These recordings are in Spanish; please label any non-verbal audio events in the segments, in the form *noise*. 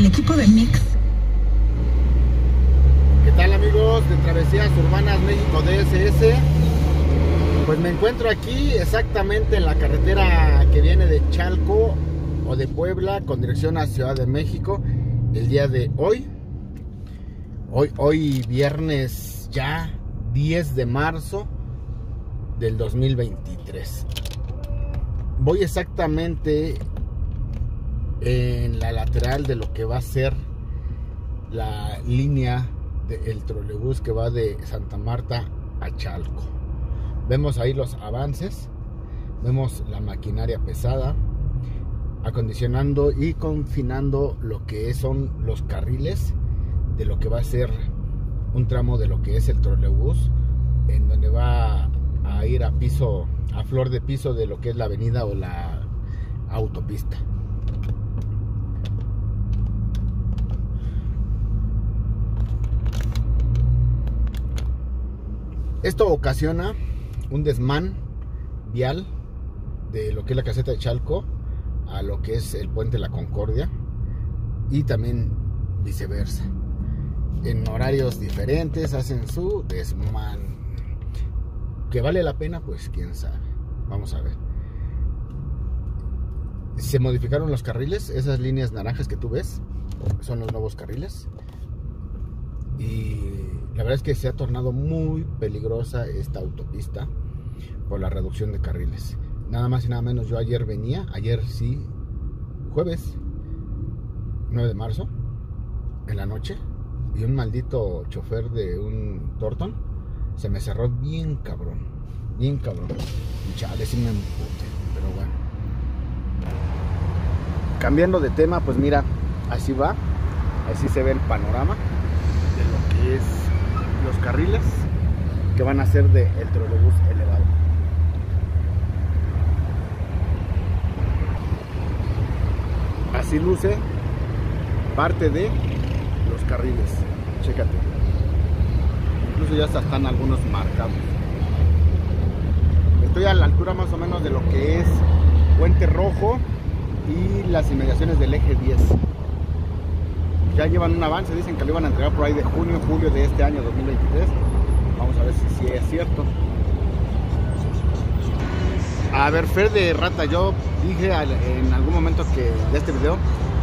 el equipo de Mix. ¿Qué tal amigos de Travesías Urbanas México DSS? Pues me encuentro aquí exactamente en la carretera que viene de Chalco o de Puebla con dirección a Ciudad de México el día de hoy. Hoy, hoy viernes ya 10 de marzo del 2023. Voy exactamente en la lateral de lo que va a ser la línea del trolebús que va de Santa Marta a Chalco. Vemos ahí los avances, vemos la maquinaria pesada, acondicionando y confinando lo que son los carriles de lo que va a ser un tramo de lo que es el trolebús, en donde va a ir a piso, a flor de piso de lo que es la avenida o la autopista. Esto ocasiona un desmán vial de lo que es la caseta de Chalco a lo que es el puente la Concordia y también viceversa. En horarios diferentes hacen su desmán. Que vale la pena, pues quién sabe. Vamos a ver. Se modificaron los carriles, esas líneas naranjas que tú ves son los nuevos carriles. Y la verdad es que se ha tornado muy peligrosa esta autopista por la reducción de carriles. Nada más y nada menos, yo ayer venía, ayer sí, jueves 9 de marzo, en la noche, y un maldito chofer de un Torton se me cerró bien cabrón, bien cabrón. Y chale, sí me pero bueno. Cambiando de tema, pues mira, así va, así se ve el panorama de lo que es los carriles que van a ser de el trolebús elevado. Así luce parte de los carriles. Chécate. Incluso ya están algunos marcados. Estoy a la altura más o menos de lo que es Puente Rojo y las inmediaciones del eje 10 ya llevan un avance, dicen que lo iban a entregar por ahí de junio, julio de este año 2023. Vamos a ver si, es cierto. A ver, Fer de Rata, yo dije en algún momento que de este video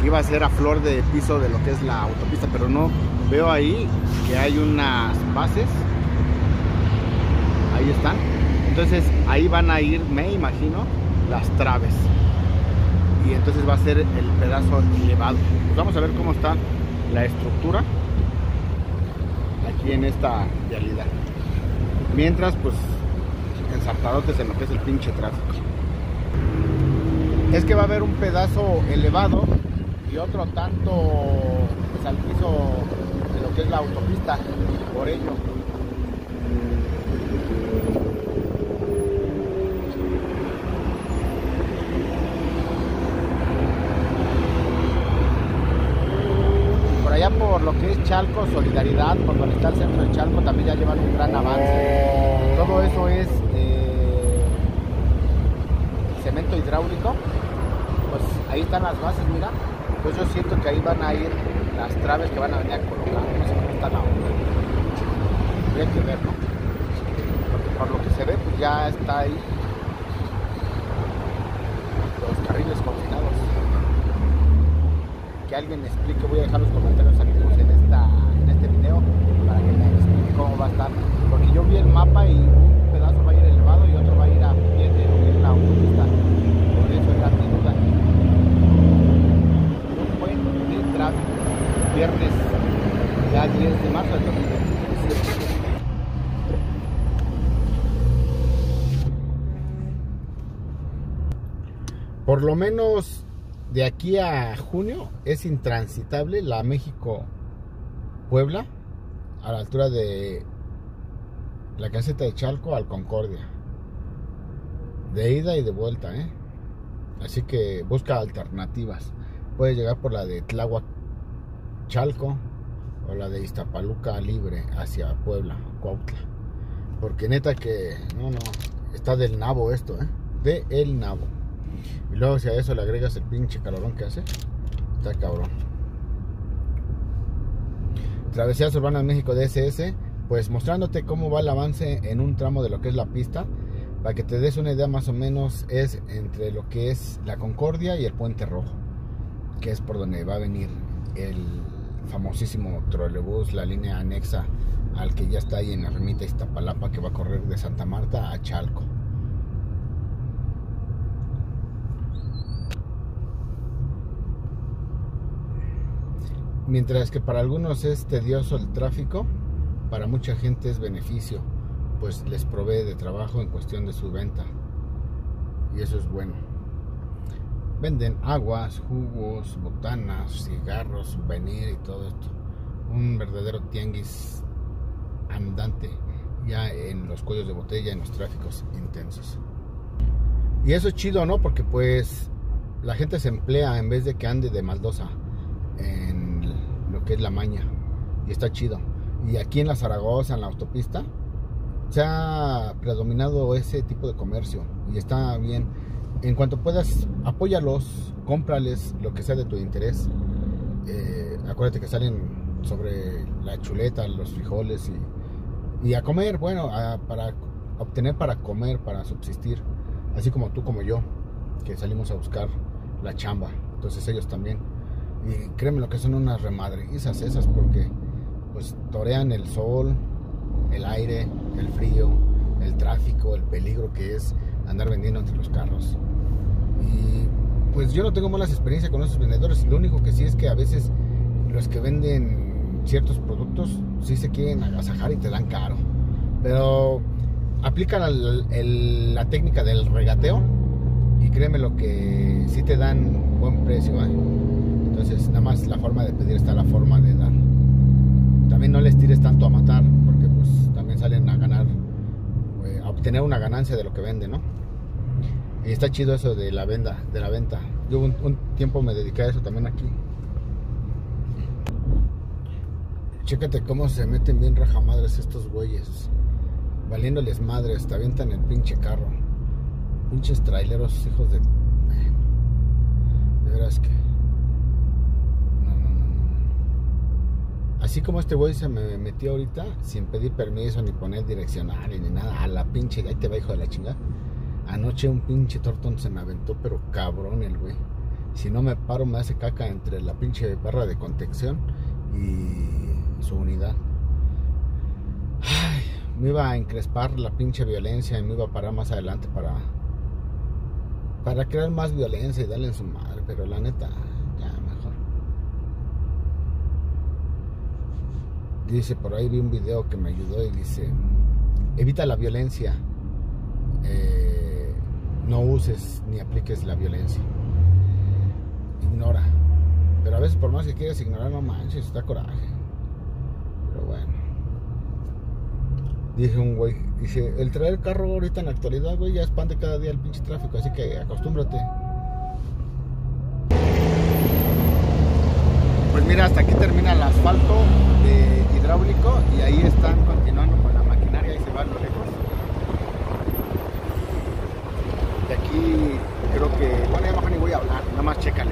que iba a ser a flor de piso de lo que es la autopista, pero no veo ahí que hay unas bases. Ahí están. Entonces ahí van a ir, me imagino, las traves y entonces va a ser el pedazo elevado. Pues vamos a ver cómo está la estructura aquí en esta realidad. Mientras, pues, ensartadotes en lo que es el pinche tráfico. Es que va a haber un pedazo elevado y otro tanto pues, al piso de lo que es la autopista. Por ello, por lo que es Chalco, Solidaridad, por donde está el centro de Chalco, también ya llevan un gran avance. Todo eso es eh, cemento hidráulico. Pues ahí están las bases, mira. Pues yo siento que ahí van a ir las traves que van a venir a colocar. No sé cómo están ahora. Habría que ver, ¿no? Porque por lo que se ve, pues ya está ahí los carriles confinados que alguien explique, voy a dejar los comentarios en, esta, en este video para que me explique cómo va a estar. Porque yo vi el mapa y un pedazo va a ir elevado y otro va a ir a pie de lo que es la autopista. Por eso era mi duda. Un buen de tráfico. Viernes ya 10 de marzo del 2027. Por lo menos de aquí a junio es intransitable la México Puebla a la altura de la caseta de Chalco al Concordia. De ida y de vuelta, ¿eh? Así que busca alternativas. Puedes llegar por la de Tláhuac Chalco o la de Iztapaluca Libre hacia Puebla, Cuautla. Porque neta que no, no, está del nabo esto, ¿eh? De el nabo. Y luego si a eso le agregas el pinche calorón que hace, está cabrón. Travesías Urbanas México DSS, pues mostrándote cómo va el avance en un tramo de lo que es la pista, para que te des una idea más o menos es entre lo que es la Concordia y el Puente Rojo, que es por donde va a venir el famosísimo trolebús, la línea anexa al que ya está ahí en la ermita Iztapalapa que va a correr de Santa Marta a Chalco. Mientras que para algunos es tedioso el tráfico, para mucha gente es beneficio, pues les provee de trabajo en cuestión de su venta. Y eso es bueno. Venden aguas, jugos, botanas, cigarros, souvenir y todo esto. Un verdadero tianguis andante ya en los cuellos de botella, en los tráficos intensos. Y eso es chido, ¿no? Porque pues la gente se emplea en vez de que ande de maldosa en es la maña. Y está chido. Y aquí en la Zaragoza, en la autopista, se ha predominado ese tipo de comercio. Y está bien. En cuanto puedas, apóyalos, cómprales lo que sea de tu interés. Eh, acuérdate que salen sobre la chuleta, los frijoles y, y a comer, bueno, para obtener para comer, para subsistir. Así como tú, como yo, que salimos a buscar la chamba. Entonces ellos también. Y créeme lo que son unas remadrizas esas porque pues torean el sol, el aire, el frío, el tráfico, el peligro que es andar vendiendo entre los carros. Y pues yo no tengo malas experiencias con esos vendedores. Lo único que sí es que a veces los que venden ciertos productos sí se quieren agasajar y te dan caro. Pero aplican la técnica del regateo y créeme lo que sí te dan buen precio. Entonces, nada más la forma de pedir está la forma de dar. También no les tires tanto a matar, porque pues también salen a ganar, eh, a obtener una ganancia de lo que venden, ¿no? Y está chido eso de la venta, de la venta. Yo un, tiempo me dediqué a eso también aquí. Chécate cómo se meten bien rajamadres estos güeyes. Valiéndoles madres, te avientan el pinche carro. Pinches traileros, hijos de. De veras que. Así como este güey se me metió ahorita sin pedir permiso ni poner direccional ni nada, a la pinche, ahí te va hijo de la chingada. Anoche un pinche tortón se me aventó, pero cabrón el güey. Si no me paro me hace caca entre la pinche barra de contención y su unidad. Ay, me iba a encrespar la pinche violencia y me iba a parar más adelante para para crear más violencia y darle en su madre, pero la neta dice, por ahí vi un video que me ayudó y dice, evita la violencia, eh, no uses ni apliques la violencia, ignora. Pero a veces por más que quieras ignorar, no manches, está coraje. Pero bueno. Dije un güey, dice, el traer carro ahorita en la actualidad, güey, ya expande cada día el pinche tráfico, así que acostúmbrate. Pues mira, hasta aquí termina el asfalto de hidráulico y ahí están continuando con la maquinaria y se va a lo lejos. De aquí creo que, bueno, ya mejor ni voy a hablar, nada más chécale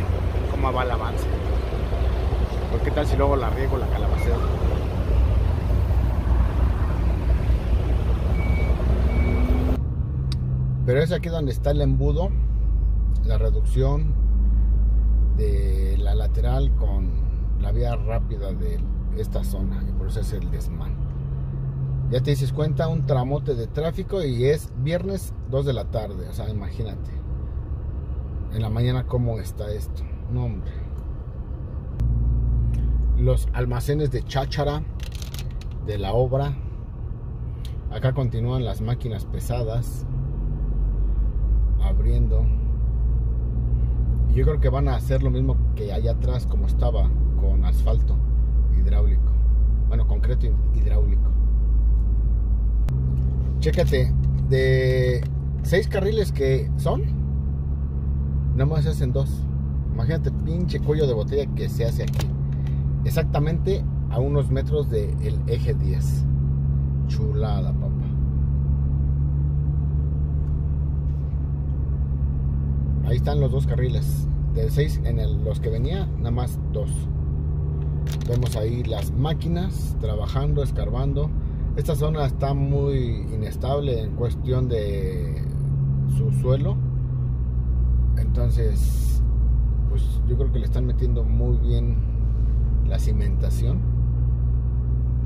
cómo va el avance. Porque qué tal si luego la riego, la calabaceo. Pero es aquí donde está el embudo, la reducción de la lateral con la vía rápida de esta zona y por eso es el desmán. Ya te dices cuenta, un tramote de tráfico y es viernes 2 de la tarde, o sea, imagínate. En la mañana cómo está esto. No, hombre. Los almacenes de cháchara de la obra. Acá continúan las máquinas pesadas abriendo. Yo creo que van a hacer lo mismo que allá atrás como estaba con asfalto hidráulico. Bueno, concreto hidráulico. Chécate, de seis carriles que son, nada más se hacen dos. Imagínate pinche cuello de botella que se hace aquí. Exactamente a unos metros del eje 10. Chulada, papá. Ahí están los dos carriles. De seis en los que venía, nada más dos. Vemos ahí las máquinas trabajando, escarbando. Esta zona está muy inestable en cuestión de su suelo. Entonces, pues yo creo que le están metiendo muy bien la cimentación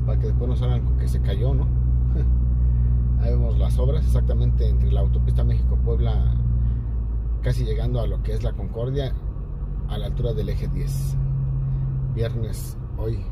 para que después no salgan que se cayó, ¿no? *laughs* Ahí vemos las obras exactamente entre la autopista México-Puebla, casi llegando a lo que es la Concordia, a la altura del eje 10. Viernes, hoy